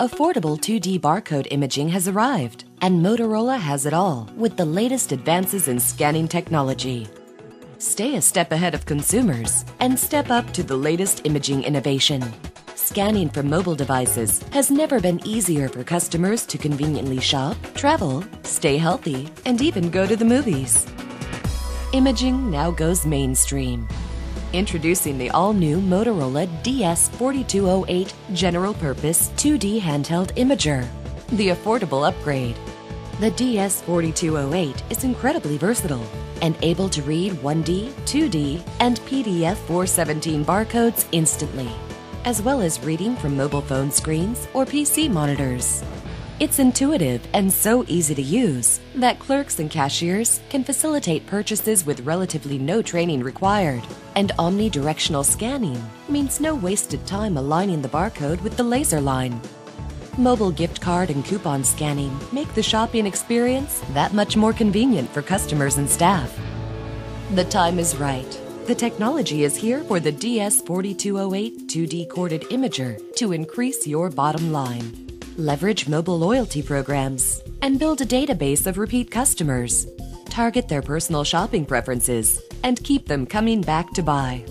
Affordable 2D barcode imaging has arrived, and Motorola has it all with the latest advances in scanning technology. Stay a step ahead of consumers and step up to the latest imaging innovation. Scanning from mobile devices has never been easier for customers to conveniently shop, travel, stay healthy, and even go to the movies. Imaging now goes mainstream. Introducing the all-new Motorola DS4208 General Purpose 2D Handheld Imager, the affordable upgrade. The DS4208 is incredibly versatile and able to read 1D, 2D, and PDF 417 barcodes instantly, as well as reading from mobile phone screens or PC monitors. It's intuitive and so easy to use that clerks and cashiers can facilitate purchases with relatively no training required. And omnidirectional scanning means no wasted time aligning the barcode with the laser line. Mobile gift card and coupon scanning make the shopping experience that much more convenient for customers and staff. The time is right. The technology is here for the DS4208 2D corded imager to increase your bottom line leverage mobile loyalty programs, and build a database of repeat customers. Target their personal shopping preferences and keep them coming back to buy.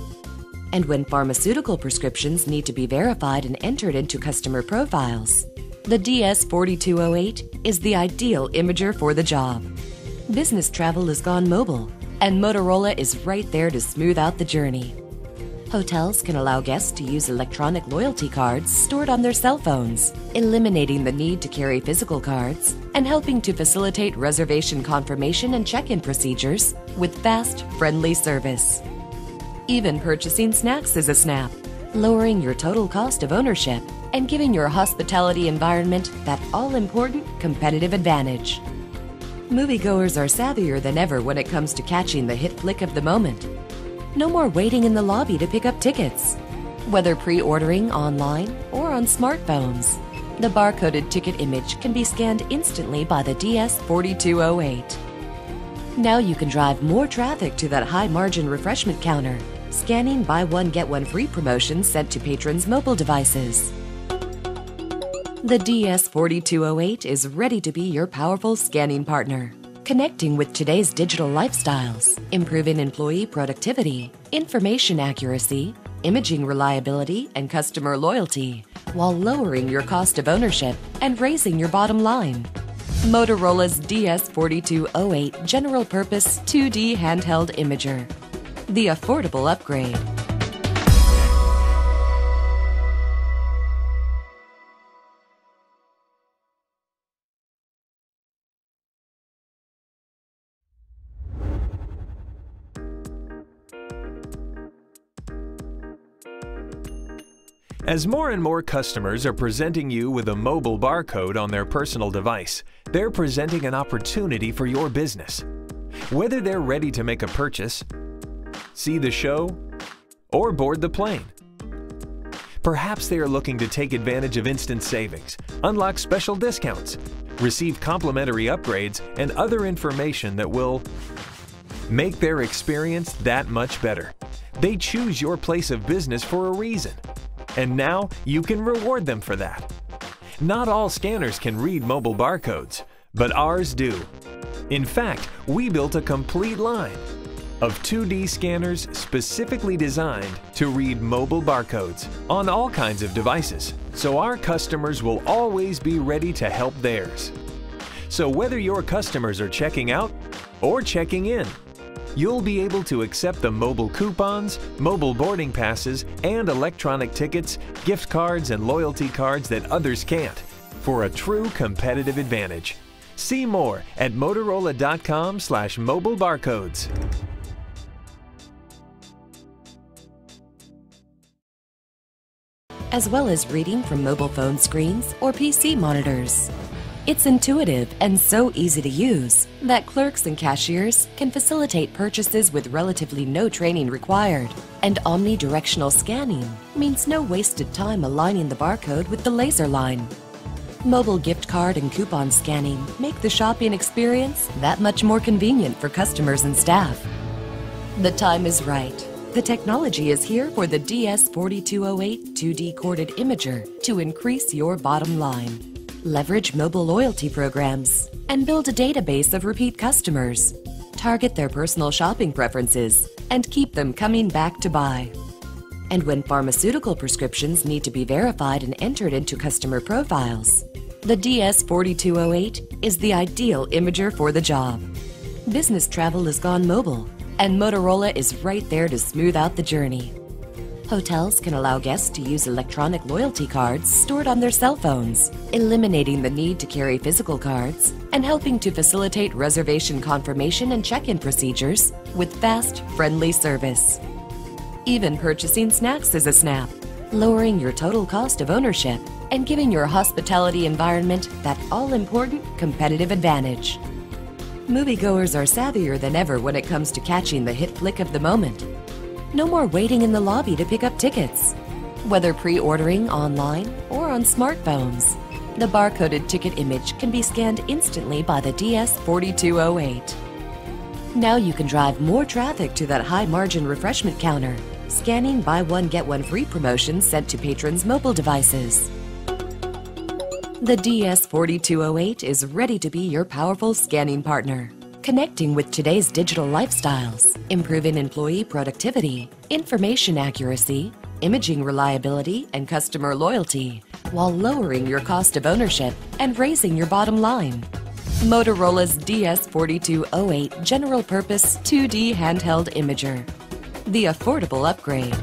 And when pharmaceutical prescriptions need to be verified and entered into customer profiles, the DS4208 is the ideal imager for the job. Business travel has gone mobile, and Motorola is right there to smooth out the journey. Hotels can allow guests to use electronic loyalty cards stored on their cell phones, eliminating the need to carry physical cards and helping to facilitate reservation confirmation and check in procedures with fast, friendly service. Even purchasing snacks is a snap, lowering your total cost of ownership and giving your hospitality environment that all important competitive advantage. Moviegoers are savvier than ever when it comes to catching the hit flick of the moment no more waiting in the lobby to pick up tickets. Whether pre ordering online or on smartphones, the barcoded ticket image can be scanned instantly by the DS4208. Now you can drive more traffic to that high margin refreshment counter, scanning buy one get one free promotions sent to patrons' mobile devices. The DS4208 is ready to be your powerful scanning partner connecting with today's digital lifestyles, improving employee productivity, information accuracy, imaging reliability, and customer loyalty, while lowering your cost of ownership and raising your bottom line. Motorola's DS4208 General Purpose 2D Handheld Imager. The affordable upgrade. As more and more customers are presenting you with a mobile barcode on their personal device, they're presenting an opportunity for your business. Whether they're ready to make a purchase, see the show, or board the plane. Perhaps they are looking to take advantage of instant savings, unlock special discounts, receive complimentary upgrades, and other information that will make their experience that much better. They choose your place of business for a reason and now you can reward them for that. Not all scanners can read mobile barcodes, but ours do. In fact, we built a complete line of 2D scanners specifically designed to read mobile barcodes on all kinds of devices, so our customers will always be ready to help theirs. So whether your customers are checking out or checking in, you'll be able to accept the mobile coupons, mobile boarding passes, and electronic tickets, gift cards, and loyalty cards that others can't for a true competitive advantage. See more at motorola.com slash mobile barcodes. As well as reading from mobile phone screens or PC monitors. It's intuitive and so easy to use that clerks and cashiers can facilitate purchases with relatively no training required. And omnidirectional scanning means no wasted time aligning the barcode with the laser line. Mobile gift card and coupon scanning make the shopping experience that much more convenient for customers and staff. The time is right. The technology is here for the DS4208 2D corded imager to increase your bottom line. Leverage mobile loyalty programs and build a database of repeat customers. Target their personal shopping preferences and keep them coming back to buy. And when pharmaceutical prescriptions need to be verified and entered into customer profiles, the DS4208 is the ideal imager for the job. Business travel has gone mobile, and Motorola is right there to smooth out the journey. Hotels can allow guests to use electronic loyalty cards stored on their cell phones, eliminating the need to carry physical cards and helping to facilitate reservation confirmation and check in procedures with fast, friendly service. Even purchasing snacks is a snap, lowering your total cost of ownership and giving your hospitality environment that all important competitive advantage. Moviegoers are savvier than ever when it comes to catching the hit flick of the moment. No more waiting in the lobby to pick up tickets. Whether pre ordering online or on smartphones, the barcoded ticket image can be scanned instantly by the DS4208. Now you can drive more traffic to that high margin refreshment counter, scanning buy one get one free promotions sent to patrons' mobile devices. The DS4208 is ready to be your powerful scanning partner, connecting with today's digital lifestyles, improving employee productivity, information accuracy, imaging reliability, and customer loyalty, while lowering your cost of ownership and raising your bottom line. Motorola's DS4208 General Purpose 2D Handheld Imager. The affordable upgrade.